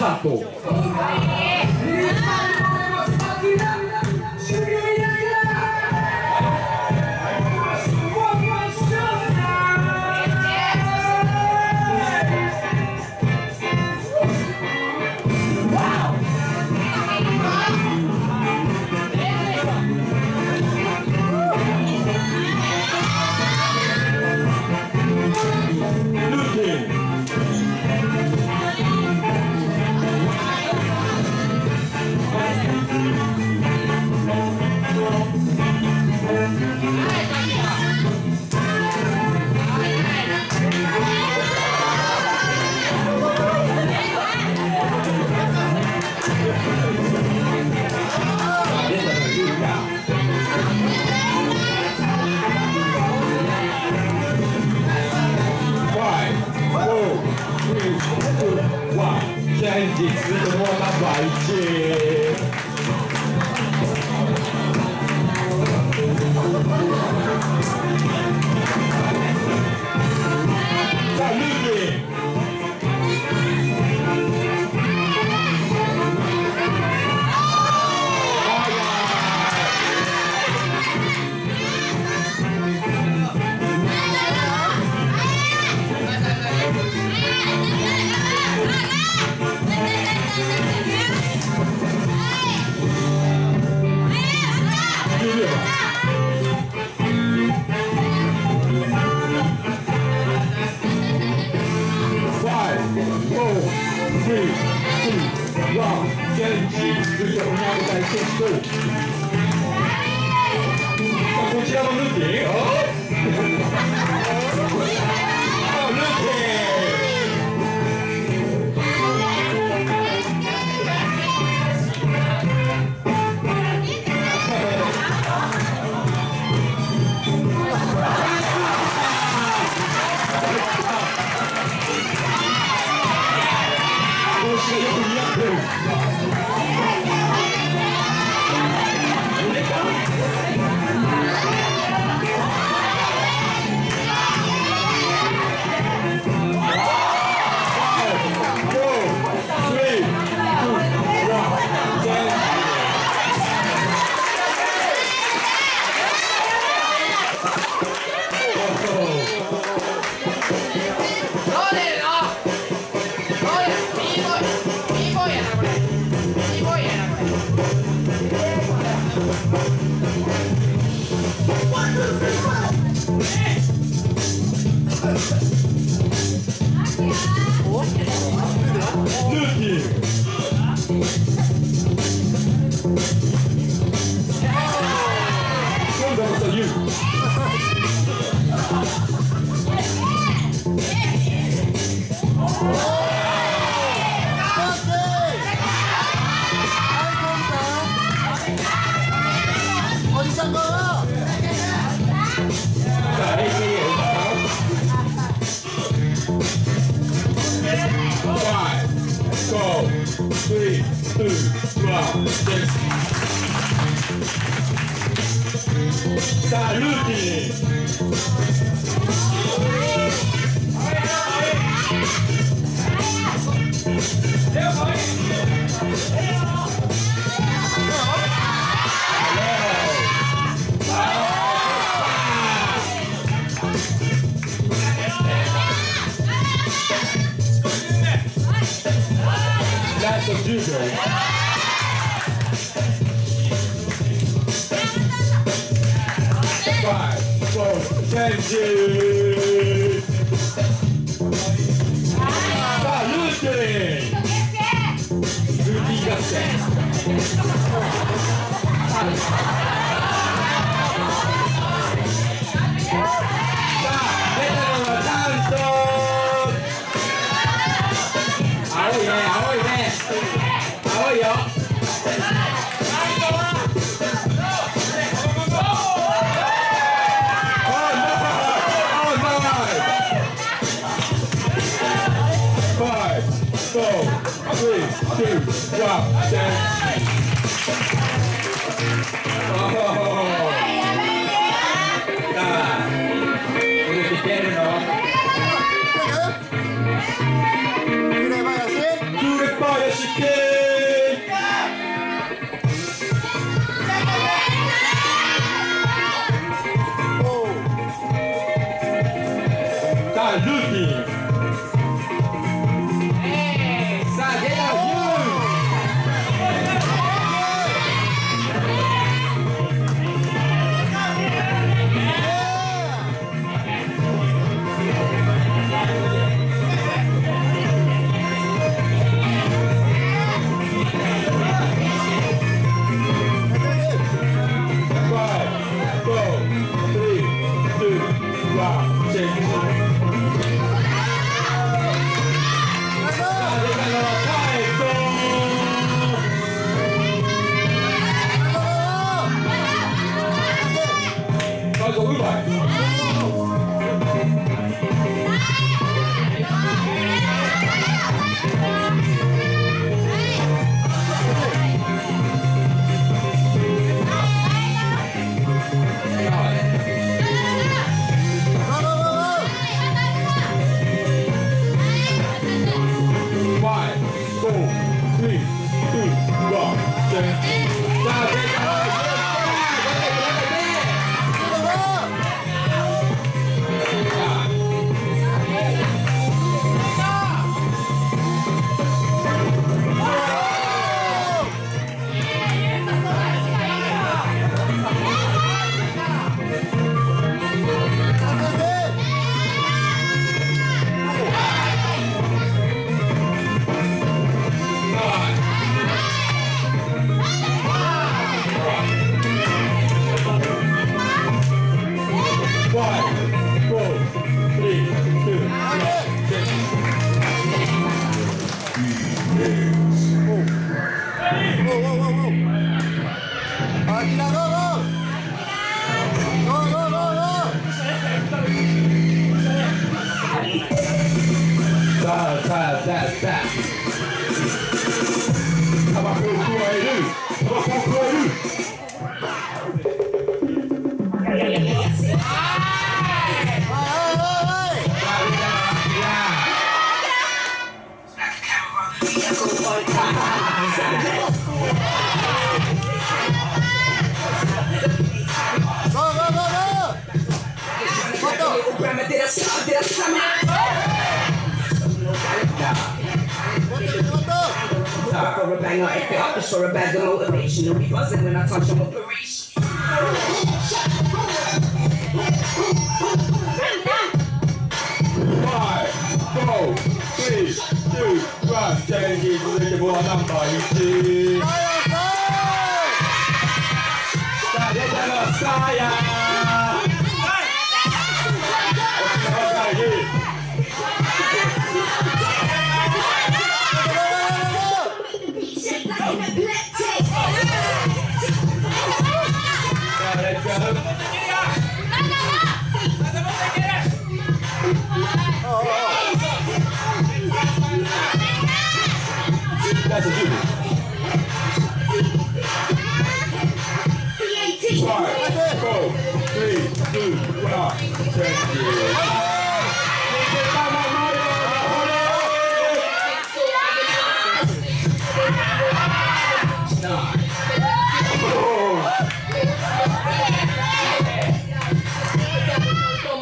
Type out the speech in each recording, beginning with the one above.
スタート。こちらの塗ってい。いよ Lucky! Salute! That's. ージさあルーテルー two, drop. For a banger, if it up, for a bag of motivation. You'll be buzzing when I touch on operation. Ashtegi kulete bora namba yuti. Saya saya. Saya saya. Come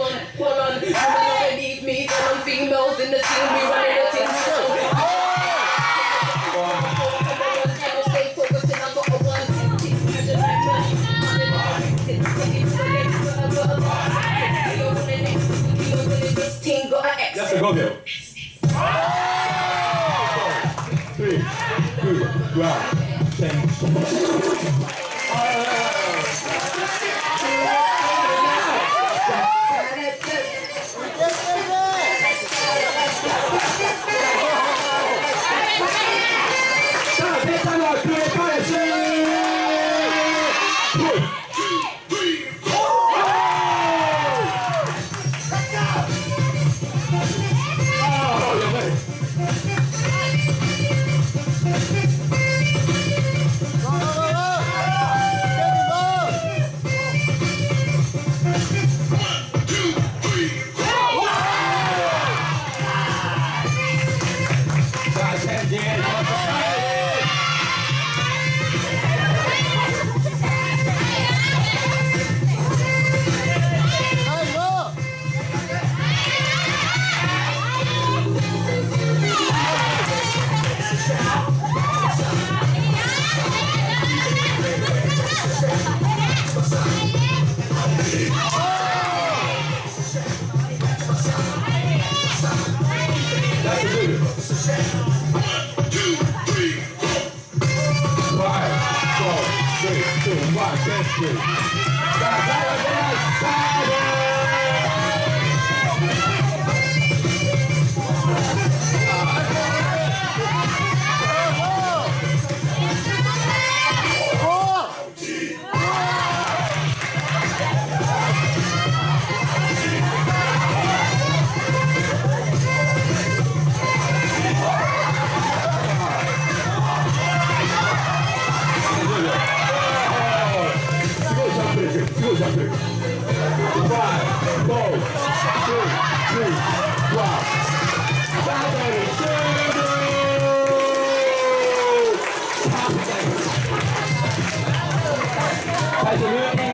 on, hold on. Leave me. Come on, females in the scene. Segovia. Three, two, one, change. Good.